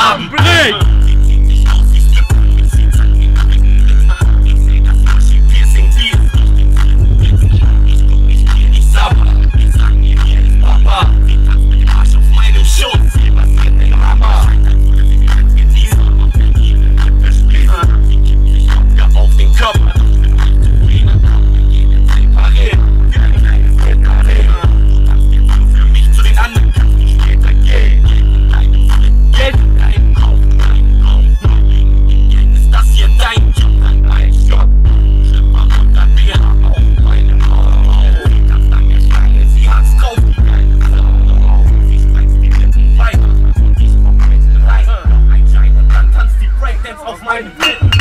I'm blessed.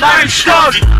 Nein, stopp!